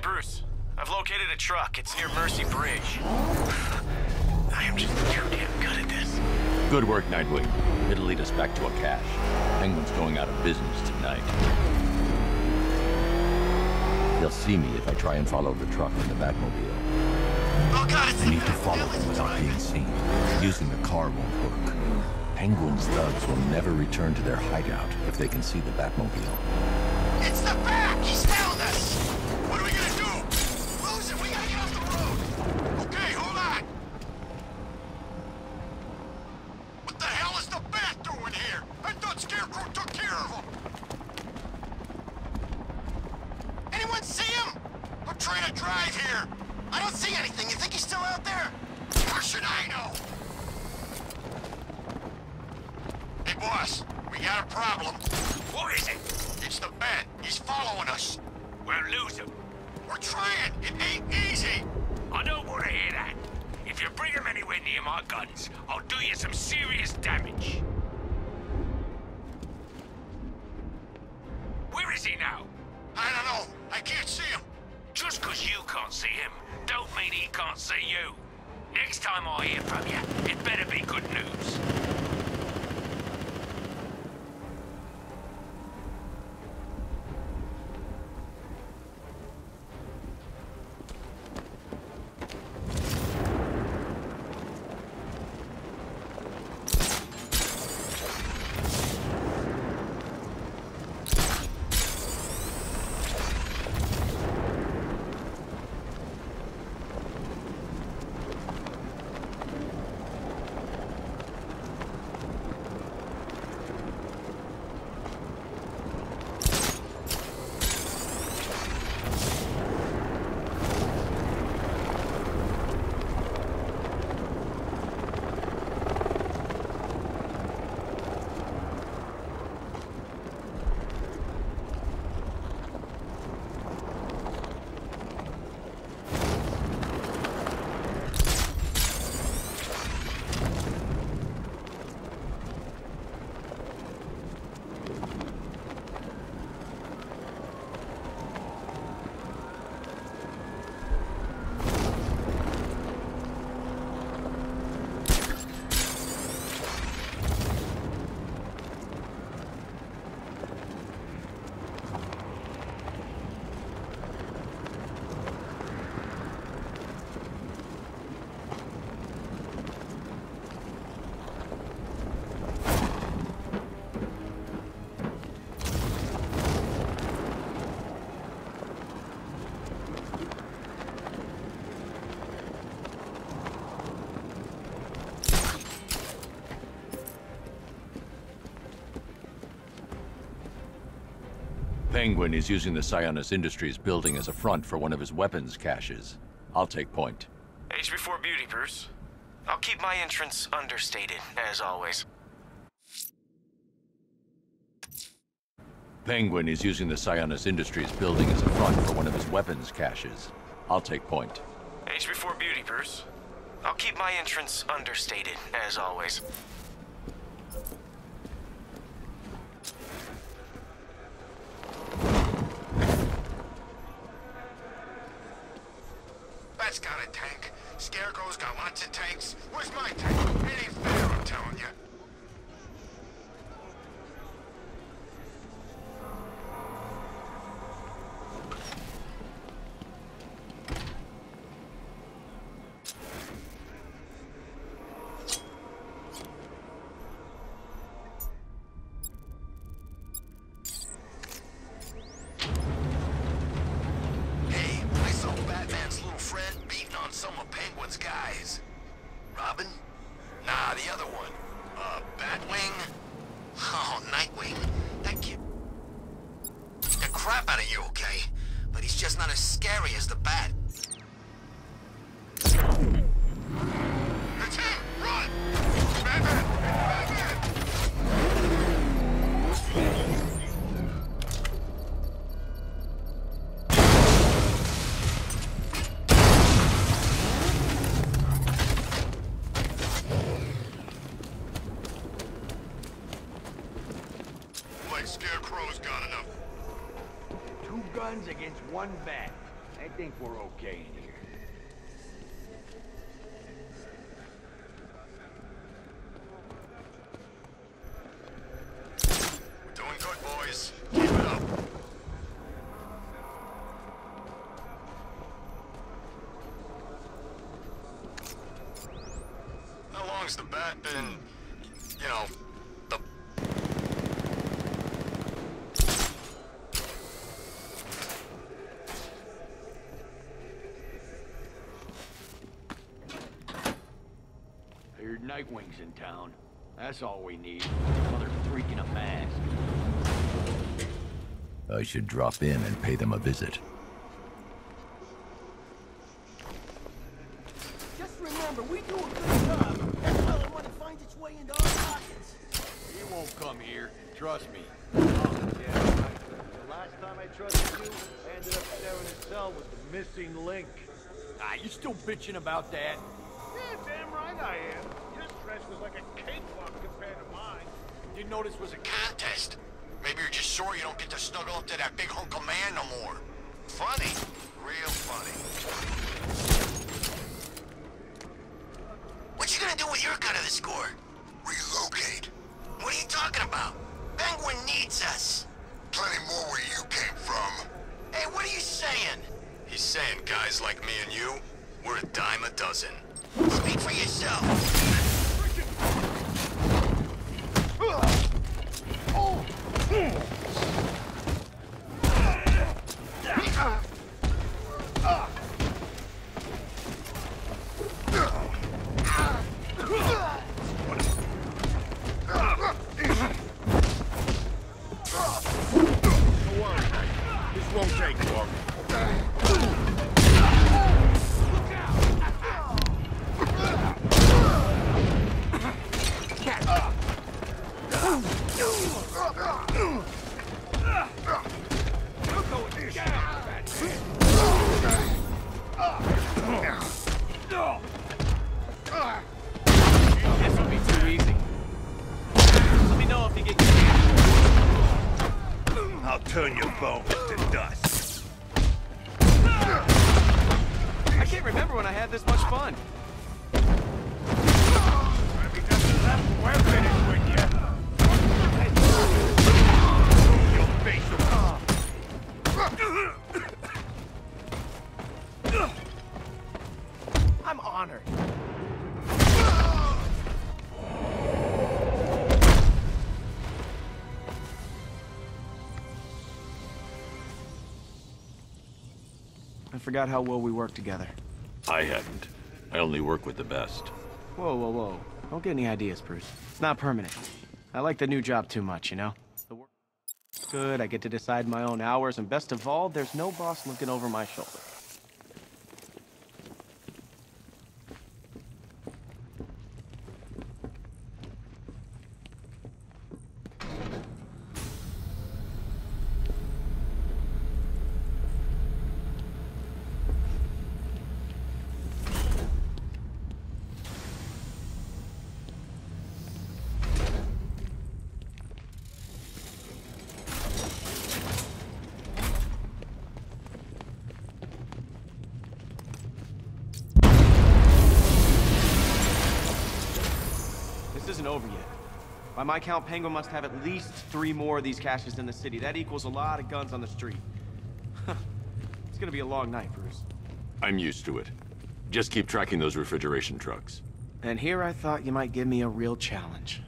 Bruce. I've located a truck. It's near Mercy Bridge. I am just too damn good at this. Good work, Nightwing. It'll lead us back to a cache. Penguin's going out of business tonight. They'll see me if I try and follow the truck in the Batmobile. Oh god, it's I need to follow them without being seen. Using the car won't work. Penguin's thugs will never return to their hideout if they can see the Batmobile. It's the back! Took care of him! Anyone see him? I'm trying to drive here! I don't see anything. You think he's still out there? How should I know? Hey, boss. We got a problem. What is it? It's the man. He's following us. We'll lose him. We're trying. It ain't easy. I don't want to hear that. If you bring him anywhere near my guns, I'll do you some serious damage. Where is he now? I don't know. I can't see him. Just 'cause you can't see him, don't mean he can't see you. Next time I hear from you, it better be good news. Penguin is using the Sionis Industries building as a front for one of his weapons caches. I'll take point. Age before beauty, Bruce. I'll keep my entrance understated, as always. Penguin is using the Sionis Industries building as a front for one of his weapons caches. I'll take point. Age before beauty, Bruce. I'll keep my entrance understated, as always. Bat's got a tank. Scarecrow's got lots of tanks. Where's my tank? It ain't fair, I'm telling you. He's just not as scary as the Bat. Against one bat. I think we're okay in here. Doing good, boys. Keep it up. How long's the bat been, you know, the... I heard Nightwing's in town. That's all we need. Mother freaking a mask. I should drop in and pay them a visit. Just remember, we do a good job. That's how the money finds its way into our pockets. He won't come here. Trust me. Yeah, right. The last time I trusted you, I ended up staring in cell with the missing link. Ah, you still bitching about that? Yeah, damn right I am. Stress was like a cakewalk compared to mine. Didn't know this was a... contest. Maybe you're just sore you don't get to snuggle up to that big hunk of man no more. Funny. Real funny. What you gonna do with your cut of the score? Relocate. What are you talking about? Penguin needs us. Plenty more where you came from. Hey, what are you saying? He's saying guys like me and you, we're a dime a dozen. Speak for yourself. Bones to dust. I can't remember when I had this much fun. We're finished with you. Your face will I'm honored. I forgot how well we worked together. I hadn't. I only work with the best. Whoa, whoa, whoa. Don't get any ideas, Bruce. It's not permanent. I like the new job too much, you know? The work good, I get to decide my own hours, and best of all, there's no boss looking over my shoulder. This isn't over yet. By my count, Penguin must have at least three more of these caches in the city. That equals a lot of guns on the street. it's gonna be a long night, Bruce. I'm used to it. Just keep tracking those refrigeration trucks. And here I thought you might give me a real challenge.